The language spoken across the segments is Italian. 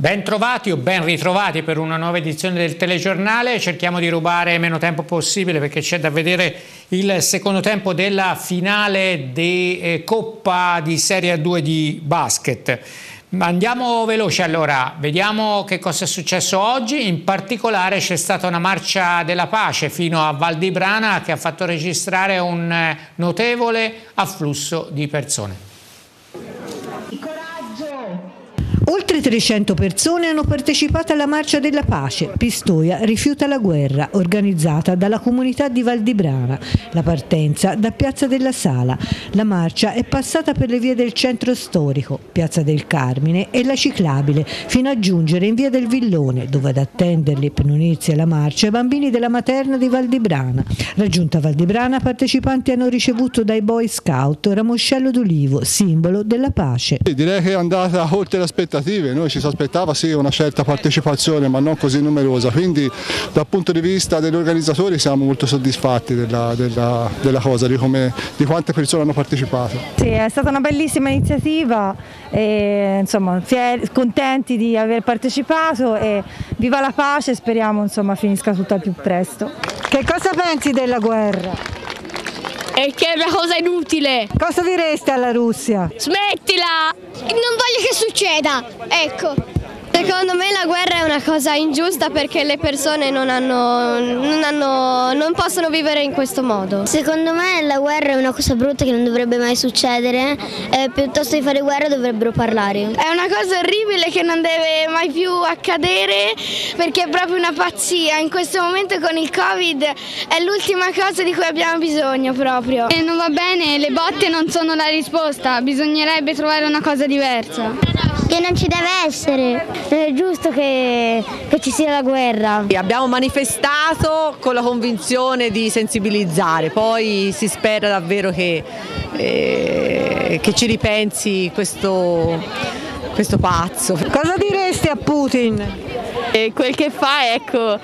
Ben trovati o ben ritrovati per una nuova edizione del telegiornale, cerchiamo di rubare meno tempo possibile perché c'è da vedere il secondo tempo della finale di eh, Coppa di Serie 2 di basket. Andiamo veloci allora, vediamo che cosa è successo oggi, in particolare c'è stata una marcia della pace fino a Val di Brana che ha fatto registrare un notevole afflusso di persone. Oltre 300 persone hanno partecipato alla Marcia della Pace. Pistoia rifiuta la guerra, organizzata dalla comunità di Valdibrana. La partenza da Piazza della Sala. La marcia è passata per le vie del centro storico, Piazza del Carmine e la ciclabile, fino a giungere in via del Villone, dove ad attenderli per unirsi alla marcia i bambini della materna di Valdibrana. Raggiunta Valdibrana, partecipanti hanno ricevuto dai Boy Scout ramoscello d'olivo, simbolo della pace. Direi che è andata oltre l'aspettativa aspettative, noi ci si aspettava sì una certa partecipazione ma non così numerosa, quindi dal punto di vista degli organizzatori siamo molto soddisfatti della, della, della cosa, di, come, di, quante persone hanno partecipato. Sì, è stata una bellissima iniziativa, e, insomma, fieri, contenti di aver partecipato e viva la pace, speriamo insomma, finisca tutto al più presto. Che cosa pensi della guerra? E che è una cosa inutile. Cosa direste alla Russia? Smettila! Non voglio che succeda, ecco. Secondo me la guerra è una cosa ingiusta perché le persone non, hanno, non, hanno, non, possono vivere in questo modo. Secondo me la guerra è una cosa brutta che non dovrebbe mai succedere, eh, piuttosto di fare guerra dovrebbero parlare. È una cosa orribile che non deve mai più accadere perché è proprio una pazzia. In questo momento con il Covid è l'ultima cosa di cui abbiamo bisogno proprio. E non va bene, le botte non sono la risposta, bisognerebbe trovare una cosa diversa che non ci deve essere, è giusto che, che, ci sia la guerra. Abbiamo manifestato con la convinzione di sensibilizzare, poi si spera davvero che, eh, che ci ripensi questo, questo pazzo. Cosa diresti a Putin? E quel che fa ecco,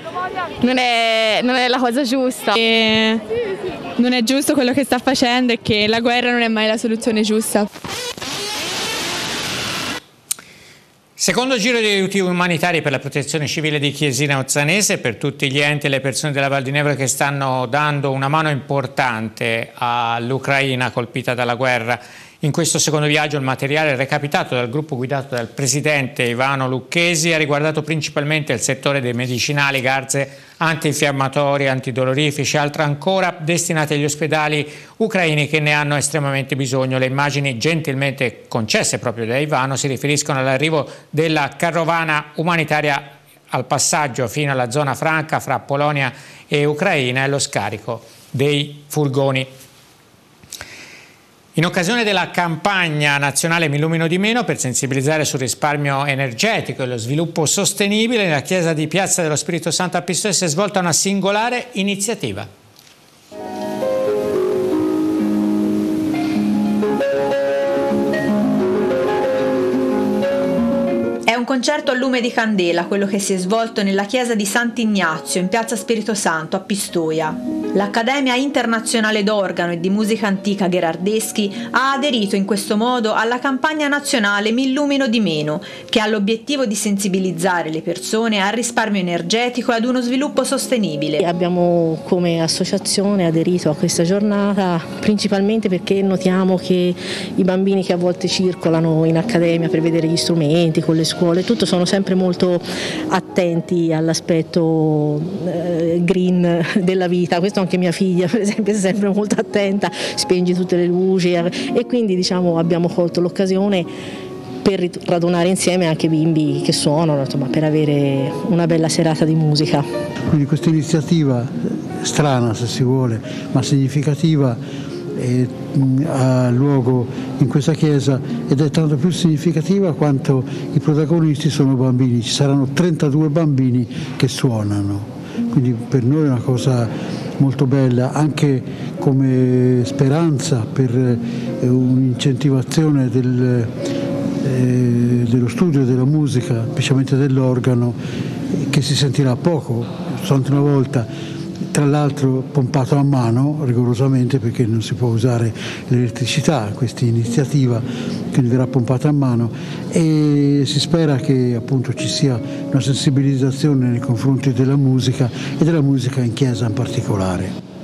non, è, non è la cosa giusta. E non è giusto quello che sta facendo e che la guerra non è mai la soluzione giusta. Secondo giro di aiuti umanitari per la protezione civile di Chiesina Ozzanese per tutti gli enti e le persone della Val di Nevro che stanno dando una mano importante all'Ucraina colpita dalla guerra. In questo secondo viaggio il materiale recapitato dal gruppo guidato dal presidente Ivano Lucchesi ha riguardato principalmente il settore dei medicinali, garze antinfiammatori, antidolorifici, altre ancora destinate agli ospedali ucraini che ne hanno estremamente bisogno. Le immagini gentilmente concesse proprio da Ivano si riferiscono all'arrivo della carovana umanitaria al passaggio fino alla zona franca fra Polonia e Ucraina e lo scarico dei furgoni in occasione della campagna nazionale Mi illumino di meno per sensibilizzare sul risparmio energetico e lo sviluppo sostenibile, nella chiesa di Piazza dello Spirito Santo a Pistoia si è svolta una singolare iniziativa. Concerto a lume di candela, quello che si è svolto nella chiesa di Sant'Ignazio in piazza Spirito Santo a Pistoia. L'Accademia Internazionale d'Organo e di Musica Antica Gherardeschi ha aderito in questo modo alla campagna nazionale Mi illumino di meno, che ha l'obiettivo di sensibilizzare le persone al risparmio energetico e ad uno sviluppo sostenibile. Abbiamo come associazione aderito a questa giornata principalmente perché notiamo che i bambini che a volte circolano in accademia per vedere gli strumenti con le scuole scuole, tutto sono sempre molto attenti all'aspetto eh, green della vita, questo anche mia figlia per esempio è sempre molto attenta, spengi tutte le luci e quindi diciamo, abbiamo colto l'occasione per radunare insieme anche bimbi che suonano, insomma, per avere una bella serata di musica. Quindi questa iniziativa strana se si vuole, ma significativa e, ha luogo in questa chiesa ed è tanto più significativa quanto i protagonisti sono bambini, ci saranno 32 bambini che suonano, quindi per noi è una cosa molto bella anche come speranza per eh, un'incentivazione del, eh, dello studio della musica, specialmente dell'organo, che si sentirà poco, soltanto una volta tra l'altro pompato a mano rigorosamente perché non si può usare l'elettricità, questa iniziativa quindi verrà pompata a mano e si spera che appunto ci sia una sensibilizzazione nei confronti della musica e della musica in chiesa in particolare.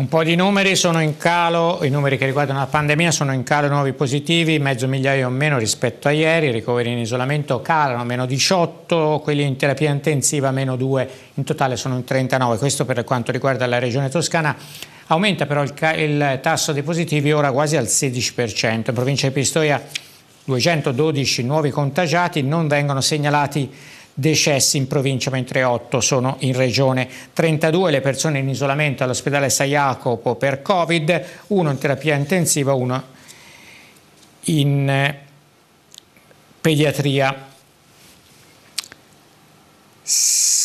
Un po' di numeri sono in calo, i numeri che riguardano la pandemia sono in calo nuovi positivi, mezzo migliaio o meno rispetto a ieri, i ricoveri in isolamento calano, meno 18, quelli in terapia intensiva meno 2, in totale sono in 39, questo per quanto riguarda la regione toscana. Aumenta però il, il tasso dei positivi ora quasi al 16%, in provincia di Pistoia 212 nuovi contagiati, non vengono segnalati decessi in provincia, mentre 8 sono in regione. 32 le persone in isolamento all'ospedale San Jacopo per Covid, uno in terapia intensiva, uno in eh, pediatria.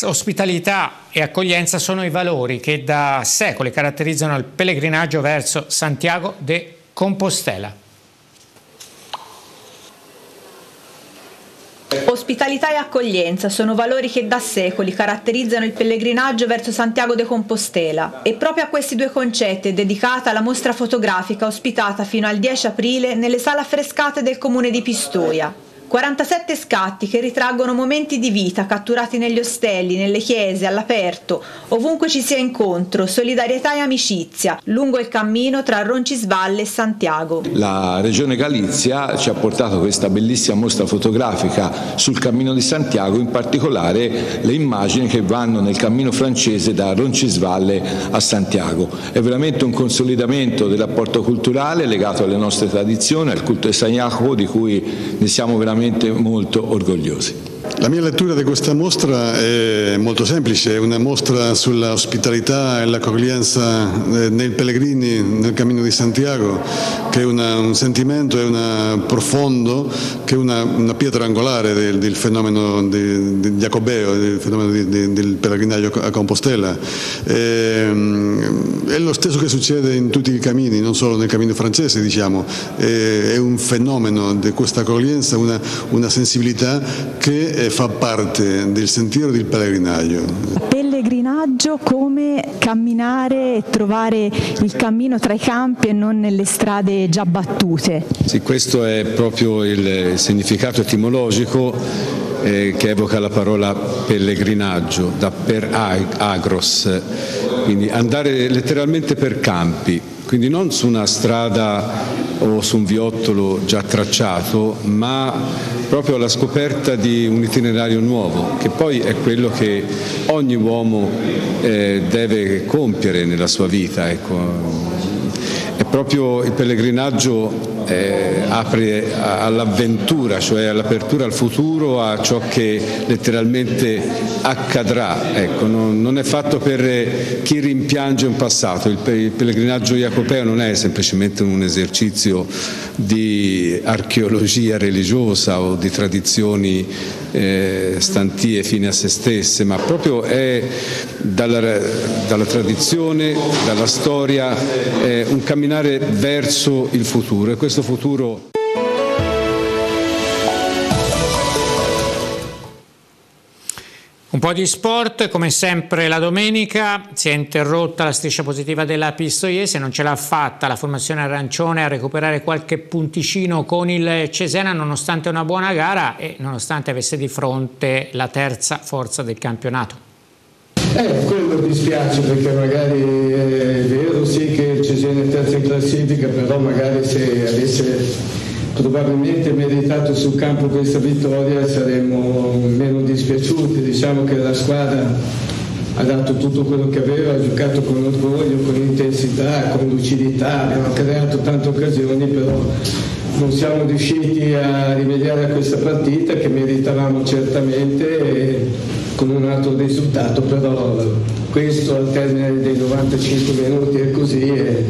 Ospitalità e accoglienza sono i valori che da secoli caratterizzano il pellegrinaggio verso Santiago de Compostela. Ospitalità e accoglienza sono valori che da secoli caratterizzano il pellegrinaggio verso Santiago de Compostela e proprio a questi due concetti è dedicata la mostra fotografica ospitata fino al 10 aprile nelle sale affrescate del comune di Pistoia. 47 scatti che ritraggono momenti di vita catturati negli ostelli, nelle chiese, all'aperto, ovunque ci sia incontro, solidarietà e amicizia, lungo il cammino tra Roncisvalle e Santiago. La Regione Galizia ci ha portato questa bellissima mostra fotografica sul cammino di Santiago, in particolare le immagini che vanno nel cammino francese da Roncisvalle a Santiago. È veramente un consolidamento del rapporto culturale legato alle nostre tradizioni, al culto di San Jacopo, di cui ne siamo veramente veramente molto orgogliosi. La mia lettura di questa mostra è molto semplice, è una mostra sulla ospitalità e l'accoglienza eh, nei pellegrini nel cammino di Santiago, che è una, un sentimento, è una, profondo, che è una, una pietra angolare del, del fenomeno di, di Jacobeo, del fenomeno di, di, del pellegrinaggio a Compostela. È, ehm, è, lo stesso che succede in tutti i cammini, non solo nel cammino francese, diciamo. È, è un fenomeno di questa accoglienza, una sensibilità che fa parte del sentiero del pellegrinaggio. Pellegrinaggio come camminare e trovare il cammino tra i campi e non nelle strade già battute. Sì, questo è proprio il significato etimologico eh, che evoca la parola pellegrinaggio, da per agros, quindi andare letteralmente per campi, quindi non su una strada o su un viottolo già tracciato, ma proprio alla scoperta di un itinerario nuovo, che poi è quello che ogni uomo eh, deve compiere nella sua vita. Ecco. È proprio il pellegrinaggio eh, apre all'avventura, cioè all'apertura al futuro, a ciò che letteralmente accadrà. Ecco, non, non, è fatto per chi rimpiange un passato, il, il pellegrinaggio jacopeo non è semplicemente un esercizio di archeologia religiosa o di tradizioni eh, stantie fine a se stesse, ma proprio è dalla, dalla tradizione, dalla storia, eh, un camminare verso il futuro questo futuro Un po' di sport, come sempre la domenica si è interrotta la striscia positiva della Pistoiese, non ce l'ha fatta la formazione arancione a recuperare qualche punticino con il Cesena nonostante una buona gara e nonostante avesse di fronte la terza forza del campionato. Eh, quello dispiace perché magari è vero sì che il Cesena è terza in classifica, però magari se probabilmente meritato sul campo questa vittoria saremmo meno dispiaciuti, diciamo che la squadra ha dato tutto quello che aveva, ha giocato con orgoglio, con intensità, con lucidità, abbiamo creato tante occasioni però non siamo riusciti a rimediare a questa partita che meritavamo certamente con un altro risultato, però questo al termine dei 95 minuti è così. E,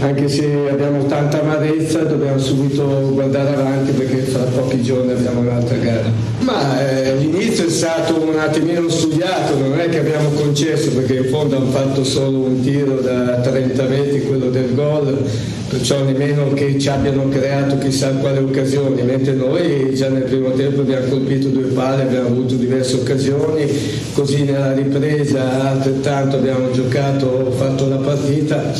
anche se abbiamo tanta amarezza dobbiamo subito guardare avanti perché fra pochi giorni abbiamo un'altra gara. Ma eh, l'inizio è stato un attimino studiato, non è che abbiamo concesso perché in fondo hanno fatto solo un tiro da 30 metri, quello del gol, perciò nemmeno che ci abbiano creato chissà quale occasione, mentre noi già nel primo tempo abbiamo colpito due palle, abbiamo avuto diverse occasioni, così nella ripresa altrettanto abbiamo giocato, fatto la partita,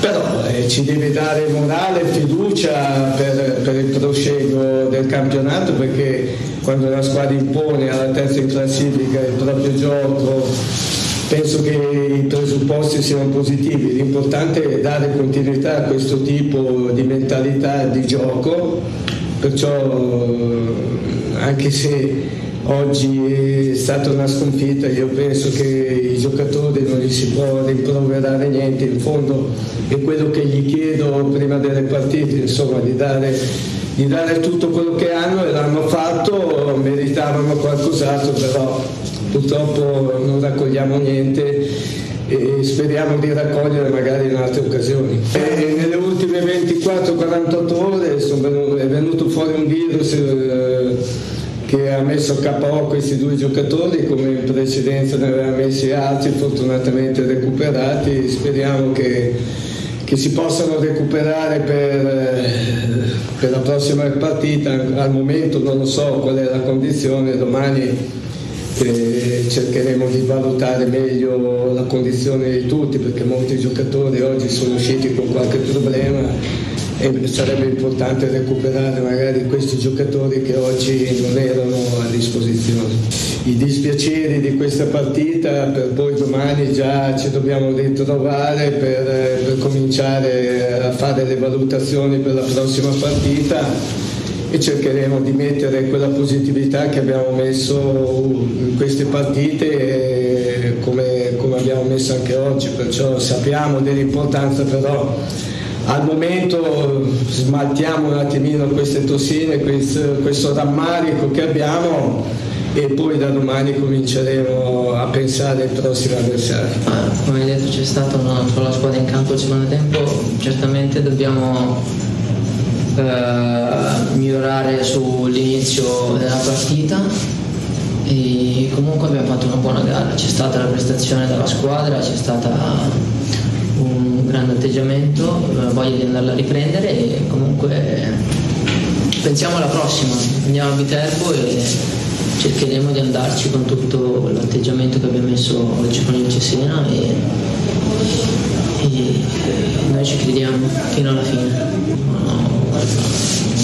però eh, ci deve dare morale e fiducia per, per il prosieguo del campionato perché quando una squadra impone alla terza in classifica il proprio gioco penso che i presupposti siano positivi, l'importante è dare continuità a questo tipo di mentalità di gioco, perciò anche se oggi è stata una sconfitta, io penso che i giocatori non gli si può rimproverare niente, in fondo è quello che gli chiedo prima delle partite, insomma di dare, di dare tutto quello che hanno e l'hanno fatto, meritavano qualcos'altro, però purtroppo non raccogliamo niente e speriamo di raccogliere magari in altre occasioni. E nelle ultime 24-48 ore è venuto fuori un virus eh, che ha messo a KO questi due giocatori come in precedenza ne aveva messi altri fortunatamente recuperati. Speriamo che, che si possano recuperare per, eh, per la prossima partita. Al momento non lo so qual è la condizione domani eh, cercheremo di valutare meglio la condizione di tutti perché molti giocatori oggi sono usciti con qualche problema e sarebbe importante recuperare magari questi giocatori che oggi non erano a disposizione. I dispiaceri di questa partita per poi domani già ci dobbiamo ritrovare per, per cominciare a fare le valutazioni per la prossima partita e cercheremo di mettere quella positività che abbiamo messo in queste partite come, come abbiamo messo anche oggi, perciò sappiamo dell'importanza però al momento smaltiamo un attimino queste tossine, questo, questo rammarico che abbiamo e poi da domani cominceremo a pensare ai prossimi avversari. Come hai detto c'è stata una sola squadra in campo il secondo tempo, certamente dobbiamo eh, migliorare sull'inizio della partita. E comunque abbiamo fatto una buona gara, c'è stata la prestazione della squadra, c'è stato un grande atteggiamento, voglia di andarla a riprendere e comunque pensiamo alla prossima, andiamo a Viterbo e cercheremo di andarci con tutto l'atteggiamento che abbiamo messo oggi con il Cesena e, e noi ci crediamo fino alla fine.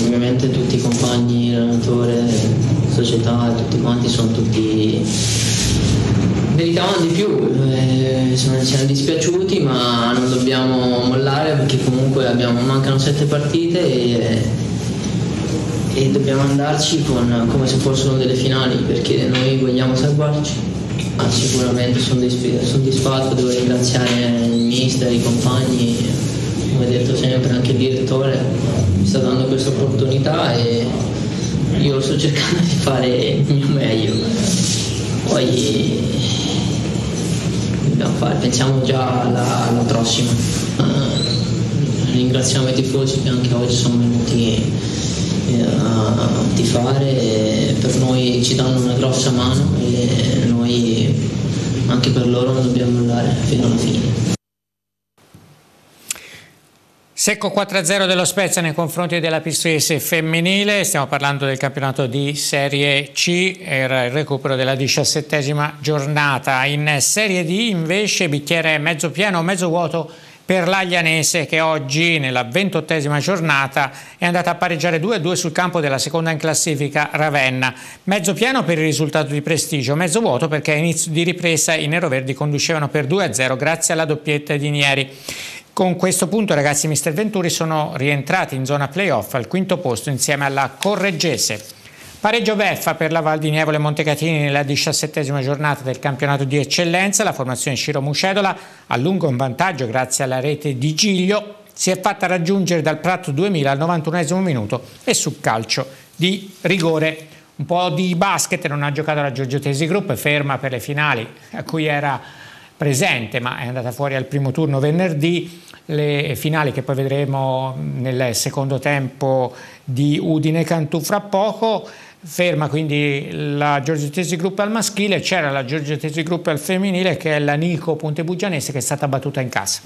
Ovviamente tutti i compagni, l'allenatore, la società, tutti quanti sono tutti meritavano di più, eh, sono, siamo dispiaciuti ma non dobbiamo mollare perché comunque abbiamo, mancano sette partite e, e dobbiamo andarci con, come se fossero delle finali perché noi vogliamo salvarci. Ah, sicuramente sono soddisfatto, devo ringraziare il mister, i compagni, come detto sempre anche il direttore mi sta dando questa opportunità e io sto cercando di fare il mio meglio. Poi fare, pensiamo già alla, alla prossima. Uh, ringraziamo i tifosi che anche oggi sono venuti eh, a tifare, per noi ci danno una grossa mano e noi anche per loro non dobbiamo andare fino alla fine. Secco 4-0 dello Spezia nei confronti della Pistoiese femminile, stiamo parlando del campionato di Serie C, era il recupero della diciassettesima giornata. In Serie D invece bicchiere mezzo pieno mezzo vuoto per l'Aglianese che oggi nella ventottesima giornata è andata a pareggiare 2-2 sul campo della seconda in classifica Ravenna. Mezzo pieno per il risultato di prestigio, mezzo vuoto perché a inizio di ripresa i neroverdi conducevano per 2-0 grazie alla doppietta di Nieri. Con questo punto ragazzi Mister Venturi sono rientrati in zona playoff al quinto posto insieme alla Correggese. Pareggio beffa per la Val di Nievole Montecatini nella diciassettesima giornata del campionato di eccellenza. La formazione Ciro Muscedola a lungo in vantaggio grazie alla rete di Giglio. Si è fatta raggiungere dal Prato 2000 al 91 minuto e su calcio di rigore. Un po' di basket non ha giocato la Giorgio Tesi Group, ferma per le finali a cui era presente ma è andata fuori al primo turno venerdì le finali che poi vedremo nel secondo tempo di Udine Cantù fra poco. Ferma quindi la Giorgio Tesi Group al maschile, c'era la Giorgio Tesi Group al femminile che è la Nico Pontebugianese che è stata battuta in casa.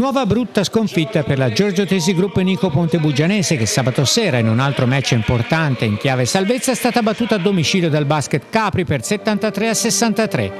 Nuova brutta sconfitta per la Giorgio Tesi Gruppo Nico Pontebugianese che sabato sera in un altro match importante in chiave salvezza è stata battuta a domicilio dal basket Capri per 73 a 63.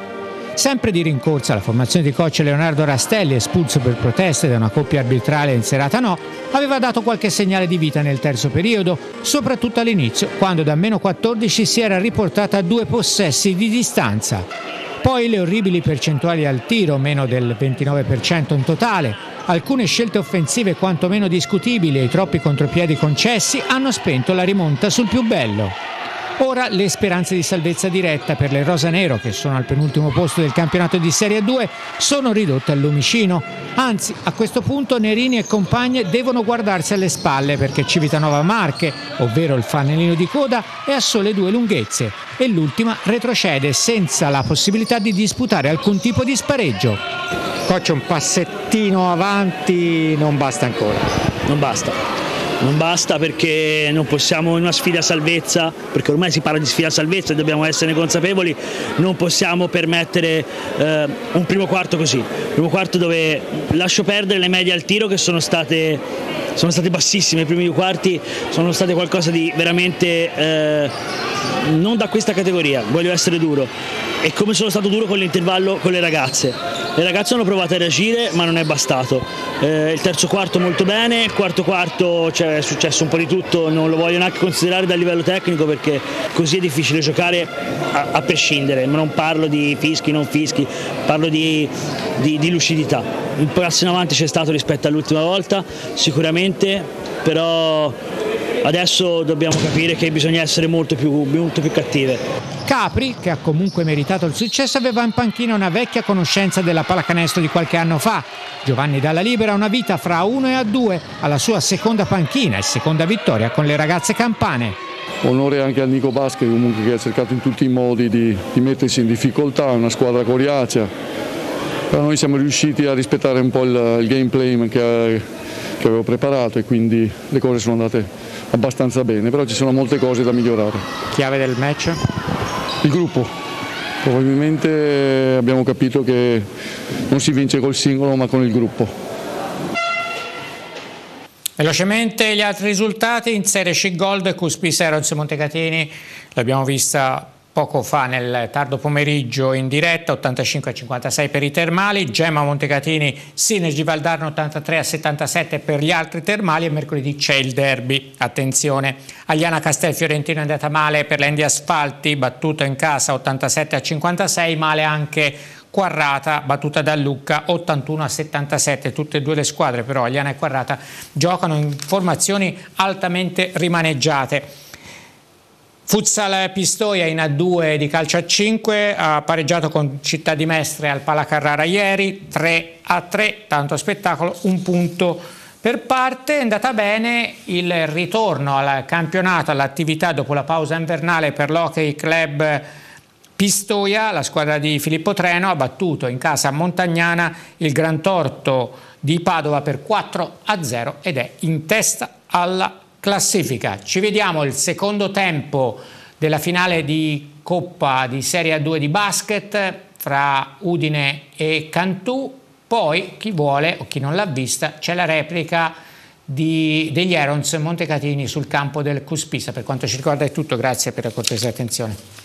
Sempre di rincorsa la formazione di coach Leonardo Rastelli, espulso per proteste da una coppia arbitrale in serata no, aveva dato qualche segnale di vita nel terzo periodo, soprattutto all'inizio, quando da meno 14 si era riportata a due possessi di distanza. Poi le orribili percentuali al tiro, meno del 29% in totale, alcune scelte offensive quantomeno discutibili e i troppi contropiedi concessi hanno spento la rimonta sul più bello. Ora le speranze di salvezza diretta per le rosanero, che sono al penultimo posto del campionato di Serie 2, sono ridotte al lumicino. Anzi, a questo punto Nerini e compagne devono guardarsi alle spalle perché Civitanova Marche, ovvero il fanellino di coda, è a sole due lunghezze e l'ultima retrocede senza la possibilità di disputare alcun tipo di spareggio. Coach un passettino avanti non basta ancora. Non basta non basta perché non possiamo in una sfida salvezza, perché ormai si parla di sfida salvezza e dobbiamo essere consapevoli, non possiamo permettere eh, un primo quarto così, un primo quarto dove lascio perdere le medie al tiro che sono state, sono state bassissime, i primi due quarti sono state qualcosa di veramente eh, non da questa categoria, voglio essere duro, e come sono stato duro con l'intervallo con le ragazze. Le ragazze hanno provato a reagire ma non è bastato. Eh, il terzo quarto molto bene, il quarto quarto cioè, è successo un po' di tutto, non lo voglio neanche considerare dal livello tecnico perché così è difficile giocare a, a prescindere, ma non parlo di fischi, non fischi, parlo di, di, di lucidità. Il passo in avanti c'è stato rispetto all'ultima volta, sicuramente, però adesso dobbiamo capire che bisogna essere molto più, molto più cattive. Capri, che ha comunque meritato il successo, aveva in panchina una vecchia conoscenza della pallacanestro di qualche anno fa. Giovanni Dalla Libera ha una vita fra 1 e a 2 alla sua seconda panchina e seconda vittoria con le ragazze campane. Onore anche a Nico Basche comunque che ha cercato in tutti i modi di, di mettersi in difficoltà, una squadra coriacea. Però noi siamo riusciti a rispettare un po' il, il gameplay che, che avevo preparato e quindi le cose sono andate abbastanza bene, però ci sono molte cose da migliorare. Chiave del match? Il gruppo. Probabilmente abbiamo capito che non si vince col singolo ma con il gruppo. Velocemente gli altri risultati in Serie C Gold, Cuspisa Erons Montecatini, l'abbiamo vista poco fa nel tardo pomeriggio in diretta 85 a 56 per i termali Gemma Montecatini Sinergi Valdarno 83 a 77 per gli altri termali e mercoledì c'è il derby. Attenzione Agliana Castel Fiorentino è andata male per l'Endi Asfalti battuta in casa 87 a 56 male anche Quarrata battuta da Lucca 81 a 77 tutte e due le squadre però Agliana e Quarrata giocano in formazioni altamente rimaneggiate Futsal Pistoia in A2 di calcio a 5 ha pareggiato con Città di Mestre al Palacarrara ieri 3 a 3, tanto spettacolo, un punto per parte, è andata bene il ritorno al campionato, all'attività dopo la pausa invernale per l'Hockey Club Pistoia, la squadra di Filippo Treno ha battuto in casa Montagnana il Gran Torto di Padova per 4 a 0 ed è in testa alla classifica. Ci vediamo il secondo tempo della finale di Coppa di Serie A2 di basket fra Udine e Cantù. Poi chi vuole o chi non l'ha vista c'è la replica di, degli Erons Montecatini sul campo del Cuspisa. Per quanto ci riguarda è tutto, grazie per la cortese attenzione.